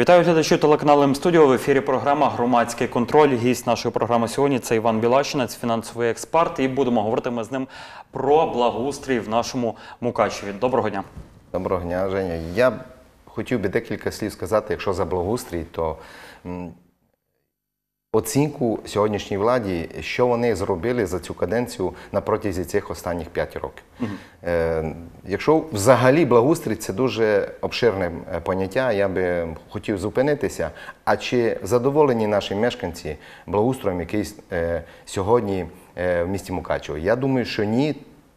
Вітаю глядачів телеканалу М-студіо. В ефірі програма Громадський контроль. Гість нашої програми сьогодні це Іван Білащинець, фінансовий експерт. І будемо говорити ми з ним про благоустрій в нашому Мукачеві. Доброго дня. Доброго дня, Женя. Я хотів би декілька слів сказати, якщо за благоустрій, то оцінку сьогоднішній владі, що вони зробили за цю каденцію на протязі цих останніх п'яти років. Е, якщо взагалі благоустрій це дуже обширне е, поняття, я би хотів зупинитися. А чи задоволені наші мешканці благоустроєм, який е, сьогодні е, в місті Мукачево? Я думаю, що ні.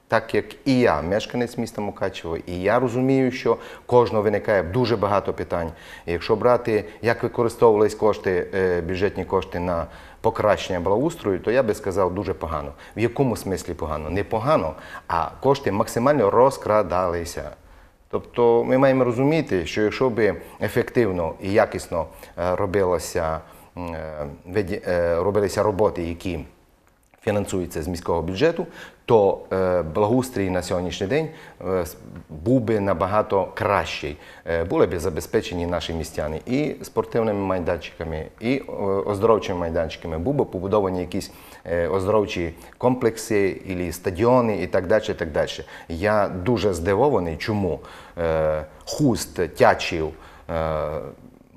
Так як і я, мешканець міста Мукачево, і я розумію, що кожного виникає дуже багато питань. Якщо брати, як використовувались кошти, е, бюджетні кошти на покращення благоустрою, то я би сказав дуже погано. В якому смислі погано? Не погано, а кошти максимально розкрадалися. Тобто ми маємо розуміти, що якщо би ефективно і якісно е, е, робилися роботи, які фінансується з міського бюджету, то е, благоустрій на сьогоднішній день е, був би набагато кращий. Е, були б забезпечені наші містяни і спортивними майданчиками, і оздоровчими майданчиками. Був би побудовані якісь оздоровчі комплекси, і стадіони і так далі. І так далі. Я дуже здивований, чому хуст тячів.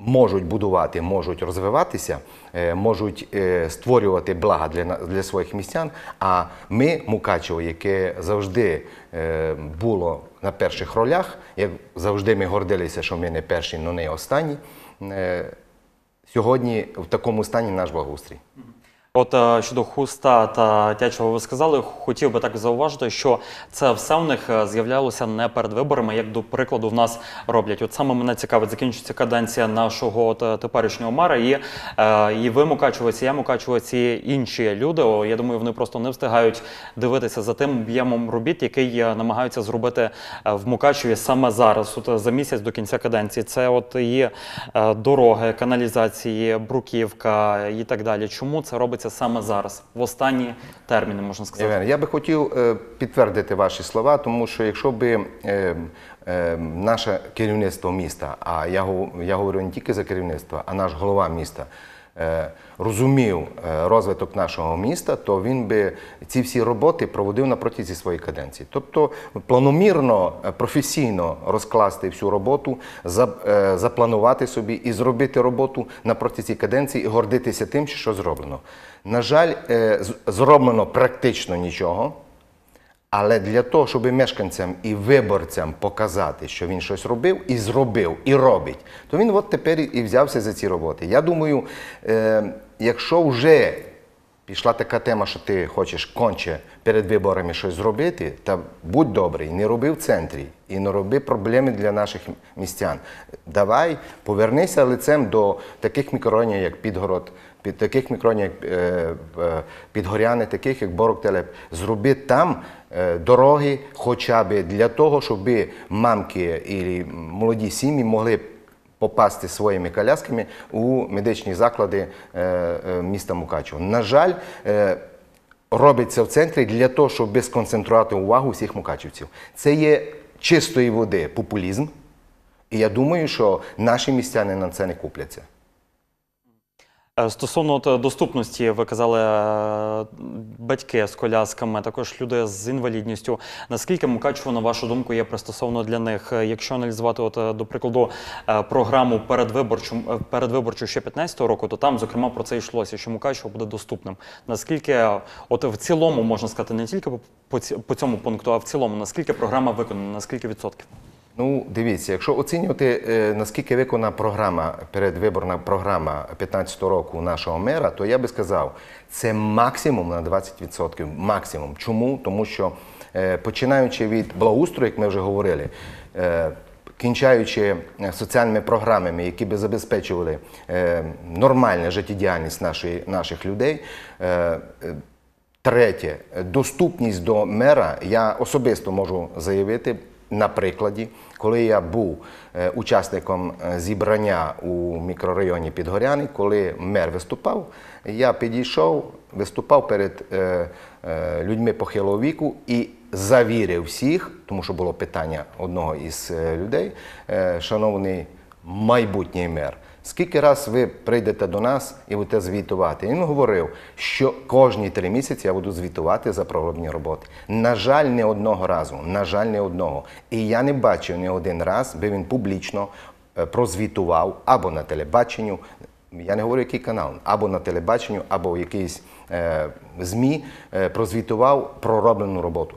Можуть будувати, можуть розвиватися, е, можуть е, створювати блага для, для своїх містян. А ми, Мукачево, яке завжди е, було на перших ролях, як завжди ми гордилися, що ми не перші, але не останні. Сьогодні в такому стані наш благоустрій. От е, щодо хуста та тячого ви сказали, хотів би так зауважити, що це все в них е, з'являлося не перед виборами, як до прикладу в нас роблять. От саме мене цікавить, закінчується каденція нашого от, е, теперішнього мера, і, е, і ви Мукачевець, і я Мукачевець, і інші люди. О, я думаю, вони просто не встигають дивитися за тим об'ємом робіт, який намагаються зробити в Мукачеві саме зараз, от за місяць до кінця каденції. Це от є дороги, каналізації, бруківка і так далі. Чому це робиться саме зараз, в останні терміни, можна сказати? Євген, я би хотів е, підтвердити ваші слова, тому що якщо би е, е, наше керівництво міста, а я, я говорю не тільки за керівництво, а наш голова міста. Е, Розумів е, розвиток нашого міста, то він би ці всі роботи проводив на протязі своєї каденції. Тобто планомірно, е, професійно розкласти всю роботу, запланувати собі і зробити роботу на протязі каденції і гордитися тим, що зроблено. На жаль, зроблено практично нічого. Але для того, щоб мешканцям і виборцям показати, що він щось робив і зробив, і робить, то він от тепер і- взявся за ці роботи. Я думаю, е, якщо вже пішла така тема, що ти хочеш конче перед виборами щось зробити, та будь добрий, не роби в центрі і не роби проблеми для наших містян. Давай повернися лицем до таких мікрорайонів, як Підгород, під таких мікрорайонів, як е, е, Підгоряни, таких як Борок Телеп. Зроби там е, дороги, хоча б для того, щоб мамки і молоді сім'ї могли попасти своїми колясками у медичні заклади міста Мукачево. На жаль, робиться в центрі для того, щоб сконцентрувати увагу всіх мукачівців. Це є чистої води популізм, і я думаю, що наші містяни на це не купляться. Е, Стосовно е, доступності, ви казали, е, батьки з колясками, також люди з інвалідністю. Наскільки Мукачево, на вашу думку, є пристосовано для них? Якщо аналізувати, от, до прикладу, програму передвиборчу, передвиборчу ще 15-го року, то там, зокрема, про це йшлося, що Мукачево буде доступним. Наскільки, от в цілому, можна сказати, не тільки по цьому пункту, а в цілому, наскільки програма виконана, наскільки відсотків? Ну, дивіться, якщо оцінювати, е, наскільки виконана програма, передвиборна програма 15 року нашого мера, то я би сказав, це максимум на 20%. Максимум. Чому? Тому що е, починаючи від благоустрою, як ми вже говорили, е, кінчаючи соціальними програмами, які би забезпечували нормальну життєдіяльність нашої, наших людей. Третє, доступність до мера. Я особисто можу заявити на прикладі, коли я був е, учасником е, зібрання у мікрорайоні Підгоряни, коли мер виступав, я підійшов, виступав перед е, людьми похилого віку і завірив всіх, тому що було питання одного із людей, шановний майбутній мер. Скільки раз ви прийдете до нас і будете звітувати? Він говорив, що кожні три місяці я буду звітувати за проробні роботи. На жаль, не одного разу. На жаль, не одного. І я не бачив ні один раз, би він публічно е, прозвітував або на телебаченню. Я не говорю, який канал, або на телебаченню, або в якійсь е, ЗМІ е, прозвітував пророблену роботу.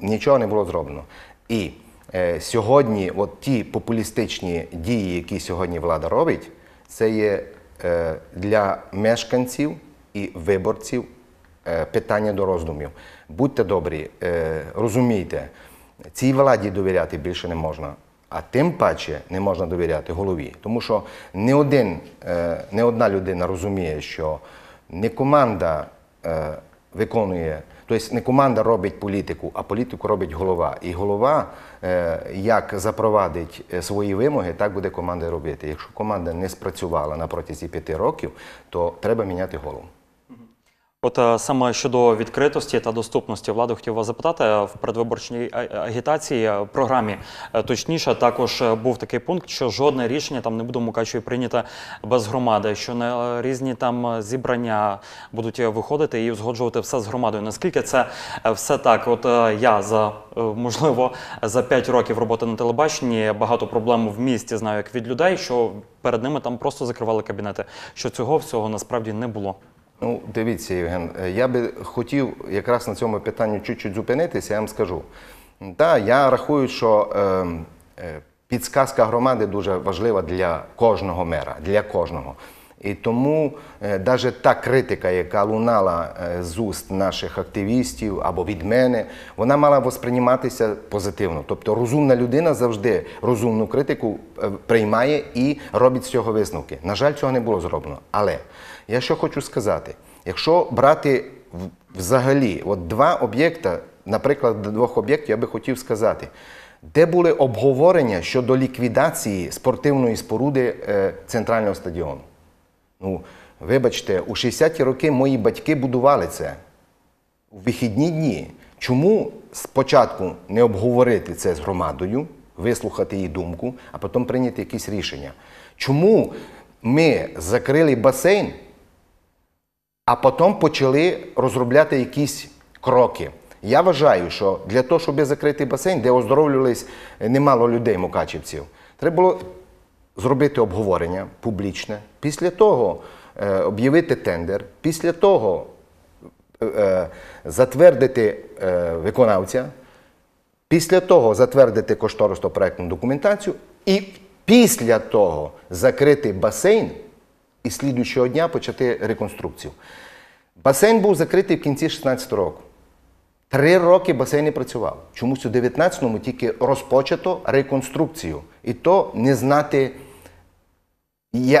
Нічого не було зроблено. І сьогодні, от ті популістичні дії, які сьогодні влада робить, це є е, для мешканців і виборців е, питання до роздумів. Будьте добрі, е, розумійте, цій владі довіряти більше не можна. А тим паче не можна довіряти голові. Тому що не, один, е, не одна людина розуміє, що не команда е, виконує, тобто не команда робить політику, а політику робить голова. І голова, е, як запровадить е, свої вимоги, так буде команда робити. Якщо команда не спрацювала на протязі п'яти років, то треба міняти голову. От е, саме щодо відкритості та доступності влади хотів вас запитати е, в передвиборчій агітації е, програмі. е, Точніше, також був такий пункт, що жодне рішення там не буде в Мукачеві прийнято без громади, що е, різні там зібрання будуть виходити і узгоджувати все з громадою. Наскільки це все так? От я за можливо за 5 років роботи на телебаченні багато проблем в місті знаю як від людей, що перед ними там просто закривали кабінети. Що цього всього насправді не було. Ну, дивіться, Євген, е, я би хотів якраз на цьому питанні чуть-чуть зупинитися, я вам скажу. Так, я рахую, що е, е, підсказка громади дуже важлива для кожного мера, для кожного. І тому навіть та критика, яка лунала е, з уст наших активістів або від мене, вона мала восприйматися позитивно. Тобто розумна людина завжди розумну критику е, приймає і робить з цього висновки. На жаль, цього не було зроблено. Але я що хочу сказати: якщо брати взагалі от два об'єкта, наприклад, двох об'єктів, я би хотів сказати, де були обговорення щодо ліквідації спортивної споруди е, центрального стадіону. Ну, вибачте, у 60-ті роки мої батьки будували це у вихідні дні. Чому спочатку не обговорити це з громадою, вислухати її думку, а потім прийняти якісь рішення? Чому ми закрили басейн, а потім почали розробляти якісь кроки? Я вважаю, що для того, щоб закрити басейн, де оздоровлювались немало людей, мукачівців, треба було зробити обговорення публічне, після того е, об'явити тендер, після того е, е, затвердити е, виконавця, після того затвердити кошторисно проектну документацію і після того закрити басейн і слідуючого дня почати реконструкцію. Басейн був закритий в кінці 2016 року. Три роки басейн не працював. Чомусь у 19-му тільки розпочато реконструкцію. І то не знати,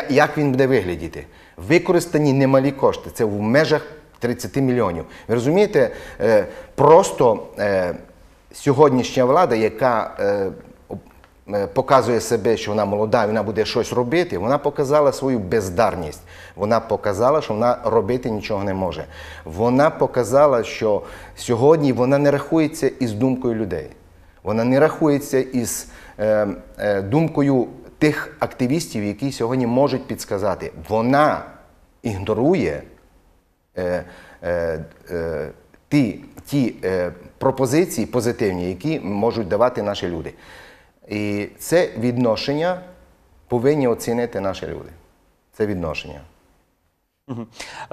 як він буде виглядіти. Використані немалі кошти. Це в межах 30 мільйонів. Ви розумієте, е, просто е, сьогоднішня влада, яка е, показує себе, що вона молода, вона буде щось робити, вона показала свою бездарність. Вона показала, що вона робити нічого не може. Вона показала, що сьогодні вона не рахується із думкою людей. Вона не рахується із думкою тих активістів, які сьогодні можуть підсказати. Вона ігнорує е, е, е, ті, ті е, пропозиції позитивні, які можуть давати наші люди. І це відношення повинні оцінити наші люди. Це відношення.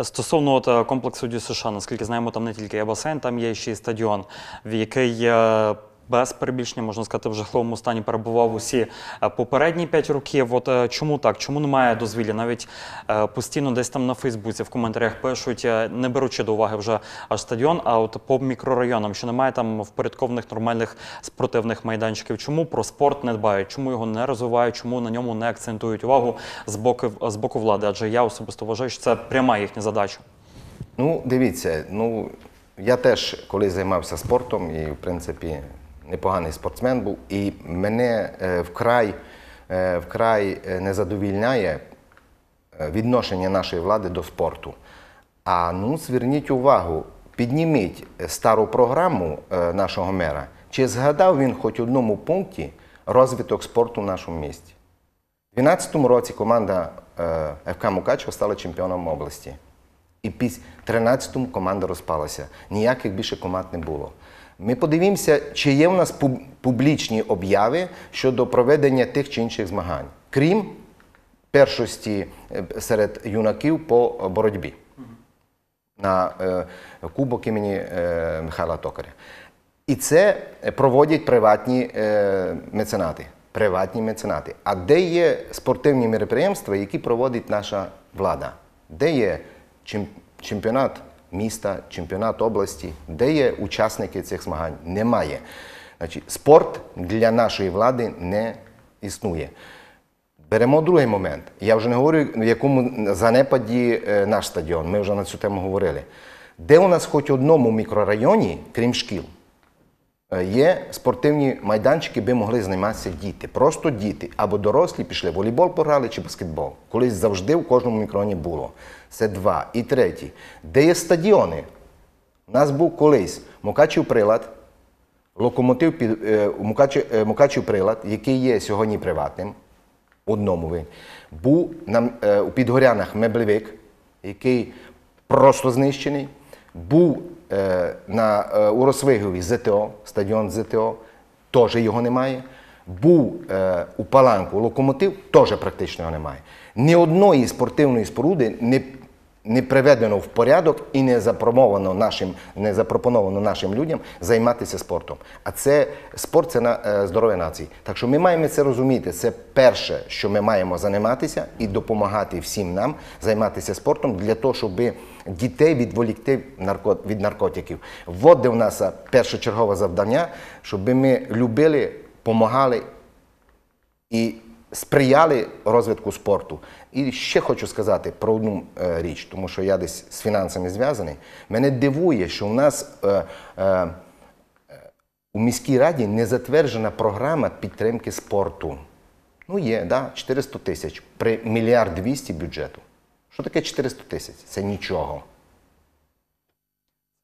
Стосовно от, е, комплексу ДЮСШ, наскільки знаємо, там не тільки є басейн, там є ще й стадіон, в який е, без перебільшення, можна сказати, в жахливому стані перебував усі е, попередні 5 років. От е, чому так? Чому немає дозвілля? Навіть е, постійно десь там на Фейсбуці в коментарях пишуть, не беручи до уваги вже аж стадіон, а от по мікрорайонам, що немає там впорядкованих нормальних спортивних майданчиків. Чому про спорт не дбають? Чому його не розвивають? Чому на ньому не акцентують увагу з боку, з боку влади? Адже я особисто вважаю, що це пряма їхня задача. Ну, дивіться, ну я теж коли займався спортом і, в принципі, непоганий спортсмен був, і мене е, вкрай, е, вкрай е, не задовільняє відношення нашої влади до спорту. А ну, зверніть увагу, підніміть стару програму нашого мера. Чи згадав він хоч одному пункті розвиток спорту в нашому місті? У 2012 році команда ФК Мукачево стала чемпіоном області. І після 13-му команда розпалася. Ніяких більше команд не було. Ми подивимося, чи є в нас публічні обяви щодо проведення тих чи інших змагань, крім першості е, серед юнаків по боротьбі на е, кубок імені е, Михайла Токаря. І це проводять приватні меценати. Приватні меценати. А де є спортивні мероприємства, які проводить наша влада? Де є чемпіонат міста, чемпіонат області, де є учасники цих змагань? Немає. Значить, спорт для нашої влади не існує. Беремо другий момент. Я вже не говорю, в якому занепаді е, наш стадіон. Ми вже на цю тему говорили. Де у нас хоч одному мікрорайоні, крім шкіл, є спортивні майданчики, де могли займатися діти. Просто діти або дорослі пішли, волейбол пограли чи баскетбол. Колись завжди в кожному мікрорайоні було. Це два. І третій. Де є стадіони? У нас був колись Мукачів прилад, локомотив під е, Мукачів, е, Мукачів прилад, який є сьогодні приватним, одному він. Був на, е, у Підгорянах меблевик, який просто знищений. Був е, на, е, у Росвигові ЗТО, стадіон ЗТО, теж його немає. Був е, у Паланку локомотив, теж практично його немає. Ні одної спортивної споруди не, не приведено в порядок і не запромовано нашим, не запропоновано нашим людям займатися спортом. А це спорт це на е, здоров'я нації. Так що ми маємо це розуміти. Це перше, що ми маємо займатися і допомагати всім нам займатися спортом для того, щоб дітей відволікти від наркотиків. От де в нас е, першочергове завдання, щоб ми любили, допомагали і сприяли розвитку спорту. І ще хочу сказати про одну е, річ, тому що я десь з фінансами зв'язаний. Мене дивує, що у нас е, е, у міській раді не затверджена програма підтримки спорту. Ну, є, да, 400 тисяч при мільярд 200 бюджету. Що таке 400 тисяч? Це нічого.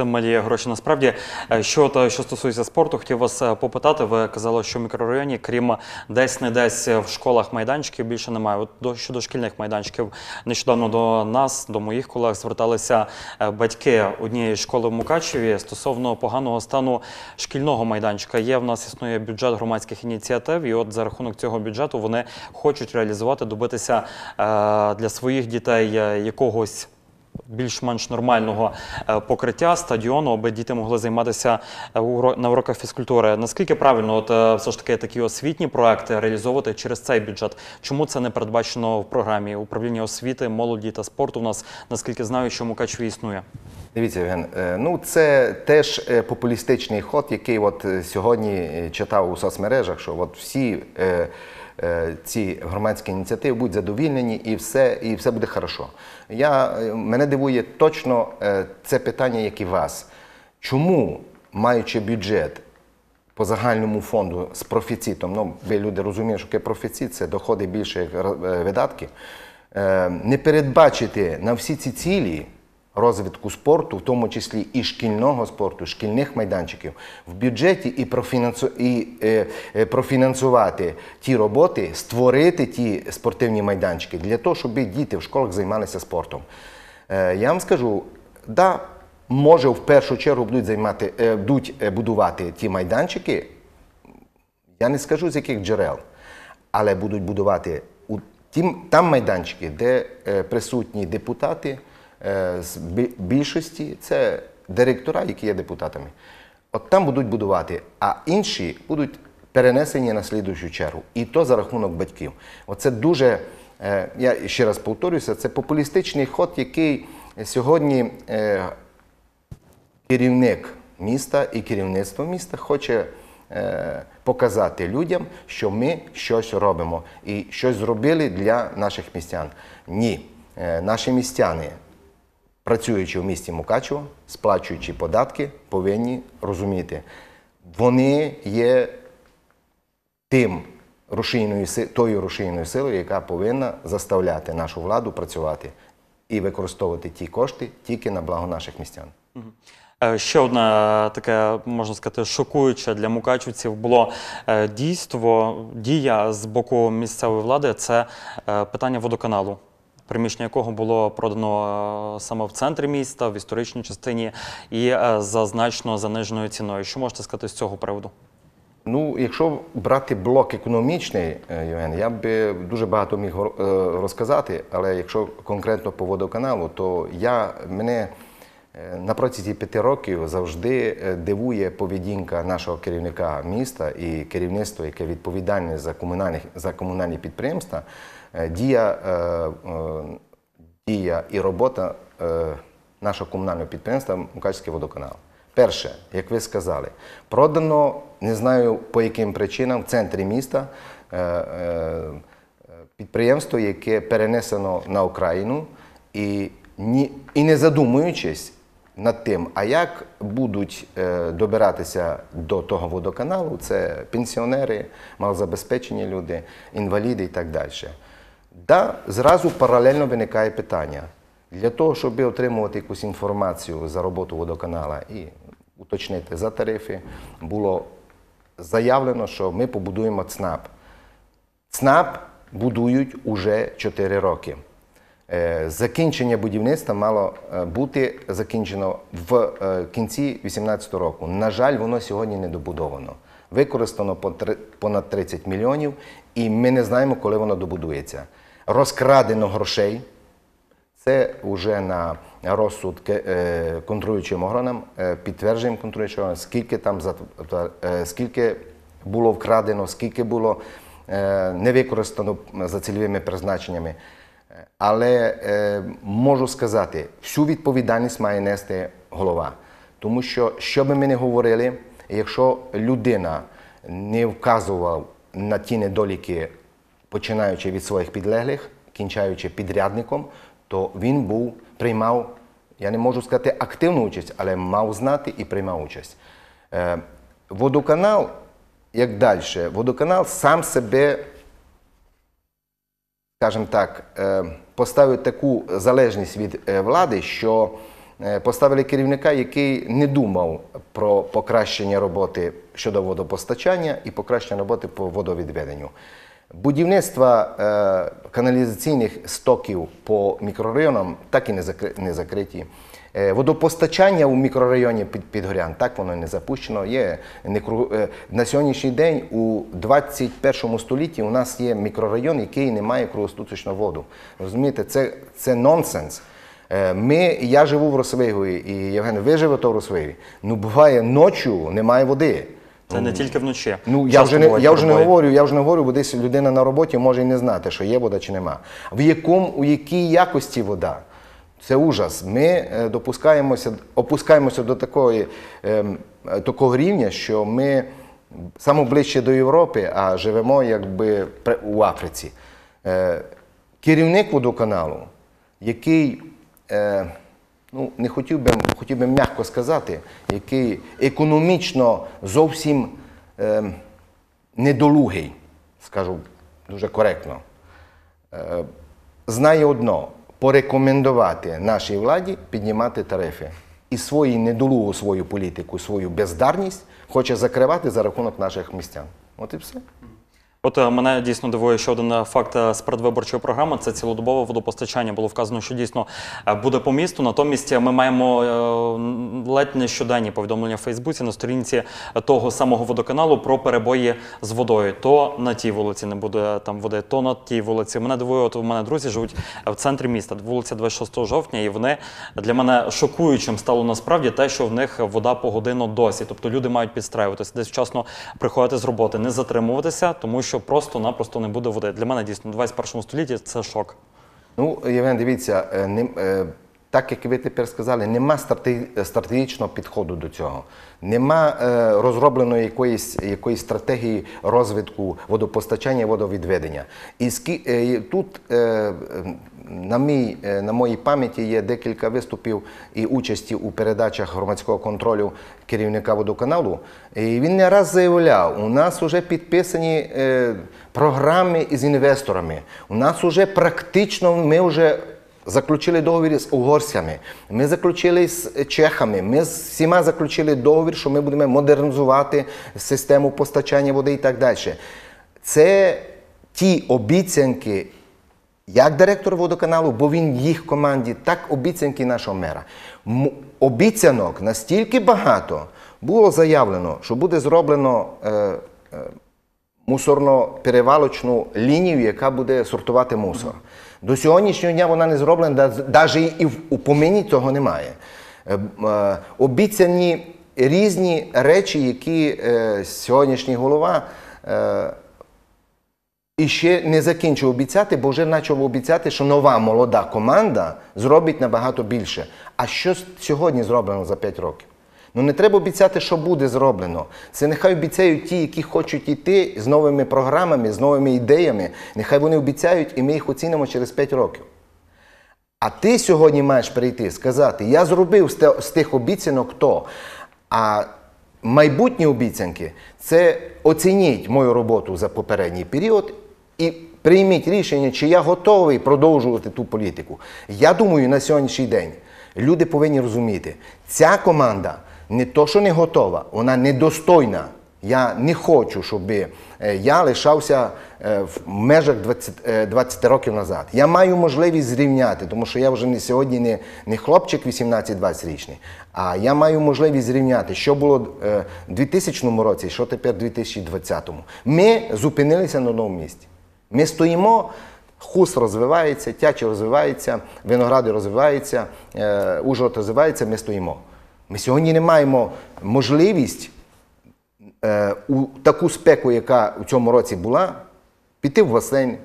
Це малі гроші. Насправді, Е, що то що стосується спорту, хотів вас е, попитати. Ви казали, що в мікрорайоні, крім десь не десь в школах майданчиків, більше немає. От до щодо шкільних майданчиків, нещодавно до нас, до моїх колег, зверталися е, батьки однієї школи в Мукачеві стосовно поганого стану шкільного майданчика. Є в нас існує бюджет громадських ініціатив, і от за рахунок цього бюджету вони хочуть реалізувати, добитися е, для своїх дітей е, якогось більш-менш нормального е, покриття стадіону, аби діти могли займатися е, на уроках фізкультури. Наскільки правильно, от е, все ж таки такі освітні проекти реалізовувати через цей бюджет? Чому це не передбачено в програмі управління освіти, молоді та спорту? У нас наскільки знаю, що Мукачеві існує. Дивіться, Євген, ну це теж популістичний ход, який от сьогодні читав у соцмережах, що от всі ці громадські ініціативи будуть задовільнені і все, і все буде хорошо. Я, е, мене дивує точно е, це питання, як і вас. Чому, маючи бюджет по загальному фонду з профіцитом, ну ви люди розуміють, що таке профіцит, це доходи більше як е, видатки, е, не передбачити на всі ці цілі розвитку спорту, в тому числі і шкільного спорту, шкільних майданчиків, в бюджеті і, профінансу, і е, е, профінансувати ті роботи, створити ті спортивні майданчики для того, щоб діти в школах займалися спортом. Е, я вам скажу, да, може в першу чергу будуть займати, е, будуть е, будувати ті майданчики, я не скажу з яких джерел, але будуть будувати у тім, там майданчики, де е, присутні депутати з більшості, це директора, які є депутатами. От там будуть будувати, а інші будуть перенесені на слідуючу чергу. І то за рахунок батьків. Оце дуже, е, я ще раз повторюся, це популістичний ход, який сьогодні е, керівник міста і керівництво міста хоче е, показати людям, що ми щось робимо і щось зробили для наших містян. Ні, Е, наші містяни, працюючи в місті Мукачево, сплачуючи податки, повинні розуміти, вони є тим рушійною, тою рушійною силою, яка повинна заставляти нашу владу працювати і використовувати ті кошти тільки на благо наших містян. Е, Ще одне е, таке, можна сказати, шокуюче для мукачівців було е, дійство, дія з боку місцевої влади це е, питання водоканалу, приміщення якого було продано е, саме в центрі міста, в історичній частині, і е, за значно заниженою ціною. Що можете сказати з цього приводу? Ну, якщо брати блок економічний, е, Євген, я би дуже багато міг розказати, але якщо конкретно по водоканалу, то я мене на протязі п'яти років завжди е, дивує поведінка нашого керівника міста і керівництва, яке відповідальне за комунальні, за комунальні підприємства, е, дія, е, е, дія і робота е, нашого комунального підприємства Мукачський водоканал. Перше, як ви сказали, продано, не знаю по яким причинам, в центрі міста е, е, підприємство, яке перенесено на Україну, і, ні, і не задумуючись над тим, а як будуть е, добиратися до того водоканалу, це пенсіонери, малозабезпечені люди, інваліди і так далі. Да, зразу паралельно виникає питання. Для того, щоб отримувати якусь інформацію за роботу водоканала і уточнити за тарифи, було заявлено, що ми побудуємо ЦНАП. ЦНАП будують уже 4 роки. Е, Закінчення будівництва мало е, бути закінчено в е, кінці 2018 року. На жаль, воно сьогодні не добудовано. Використано понад 30 мільйонів, і ми не знаємо, коли воно добудується. Розкрадено грошей. Це вже на розсуд контролюючим органам, підтверджуємо контролюючим органам, скільки там скільки було вкрадено, скільки було не використано за цільовими призначеннями. Але е, можу сказати, всю відповідальність має нести голова. Тому що, що би ми не говорили, якщо людина не вказував на ті недоліки, починаючи від своїх підлеглих, кінчаючи підрядником, то він був, приймав, я не можу сказати активну участь, але мав знати і приймав участь. Е, водоканал, як далі, водоканал сам себе скажімо так, е, поставив таку залежність від е, влади, що е, поставили керівника, який не думав про покращення роботи щодо водопостачання і покращення роботи по водовідведенню. Будівництво каналізаційних стоків по мікрорайонам так і не закриті. Е, Водопостачання у мікрорайоні під Підгорян, так воно не запущено. Є е, на сьогоднішній день у 21 столітті у нас є мікрорайон, який не має кругосуточну воду. Розумієте, це, це нонсенс. Е, Ми, я живу в Росвигові, і Євген, ви живете в Росвигові. Ну, буває, ночі немає води. Це не тільки вночі. Ну я вже не я вже не говорю. Я вже не говорю, бо десь людина на роботі може і не знати, що є вода чи нема. В якому у якій якості вода? Це ужас. Ми е, допускаємося, опускаємося до такої, ем, такого рівня, що ми саме до Європи, а живемо якби у Африці. Е, Керівник водоканалу, який е, ну, не хотів би, хотів би м'яко сказати, який економічно зовсім е, недолугий, скажу дуже коректно, знає одно порекомендувати нашій владі піднімати тарифи. І свою недолугу свою політику, свою бездарність хоче закривати за рахунок наших містян. От і все. От е, мене дійсно дивує ще один е, факт е, з передвиборчої програми. Це цілодобове водопостачання. Було вказано, що дійсно буде по місту. Натомість ми маємо ледь не щоденні повідомлення в Фейсбуці на сторінці того самого водоканалу про перебої з водою. То на тій вулиці не буде там води, то на тій вулиці. Мене дивує, от у мене друзі живуть в центрі міста, вулиця 26 жовтня, і вони для мене шокуючим стало насправді те, що в них вода погодинно досі. Тобто люди мають підстраюватися, десь вчасно приходити з роботи, не затримуватися, тому що просто-напросто не буде води. Для мене дійсно у 21 столітті це шок. Ну, Євген, дивіться, е, е, так як ви тепер сказали, нема стратег- стратегічного підходу до цього. Нема е, розробленої якоїсь, якоїсь стратегії розвитку водопостачання, водовідведення. І скі- е, тут е, на, мій, е, на моїй пам'яті є декілька виступів і участі у передачах громадського контролю керівника водоканалу. І він не раз заявляв, у нас вже підписані програми із інвесторами. У нас вже практично ми вже заключили договір з угорцями, ми заключили з чехами, ми з всіма заключили договір, що ми будемо модернізувати систему постачання води і так далі. Це ті обіцянки, як директор водоканалу, бо він їх команді, так обіцянки нашого мера. Обіцянок настільки багато було заявлено, що буде зроблено е, е, мусорно-перевалочну лінію, яка буде сортувати мусор. До сьогоднішнього дня вона не зроблена, навіть і в упомині цього немає. Е, е, Обіцяні різні речі, які е, сьогоднішній голова. і ще не закінчив обіцяти, бо вже почав обіцяти, що нова молода команда зробить набагато більше. А що сьогодні зроблено за 5 років? Ну не треба обіцяти, що буде зроблено. Це нехай обіцяють ті, які хочуть йти з новими програмами, з новими ідеями. Нехай вони обіцяють, і ми їх оцінимо через 5 років. А ти сьогодні маєш прийти сказати: я зробив з тих обіцянок то. А майбутні обіцянки це оцініть мою роботу за попередній період і прийміть рішення, чи я готовий продовжувати ту політику. Я думаю, на сьогоднішній день люди повинні розуміти, ця команда не то, що не готова, вона недостойна. Я не хочу, щоб е, я лишався е, в межах 20, е, 20 років назад. Я маю можливість зрівняти, тому що я вже не сьогодні не, не хлопчик 18-20 річний, а я маю можливість зрівняти, що було е, в 2000 році, що тепер в 2020. Ми зупинилися на одному місці. Ми стоїмо. Хуст розвивається, тячі розвивається, виногради розвиваються, е, Ужгород розвивається, ми стоїмо. Ми сьогодні не маємо можливість е, у таку спеку, яка у цьому році була, піти в басейн.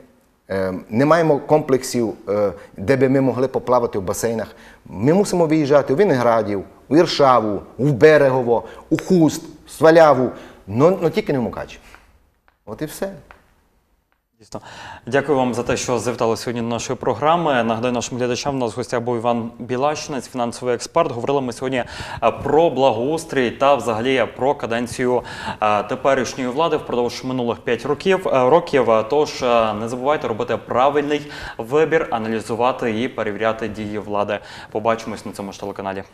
Е, не маємо комплексів, е, де би ми могли поплавати в басейнах. Ми мусимо виїжджати у Виноградів, у Іршаву, у Берегово, у Хуст, в Сваляву, але тільки не в Мукачі. От і все. Дійсно. Дякую вам за те, що завітали сьогодні до нашої програми. Нагадаю нашим глядачам, у нас в гостях був Іван Білащинець, фінансовий експерт. Говорили ми сьогодні е, про благоустрій та взагалі про каденцію е, теперішньої влади впродовж минулих 5 років. е, років. Тож не забувайте робити правильний вибір, аналізувати і перевіряти дії влади. Побачимось на цьому ж телеканалі.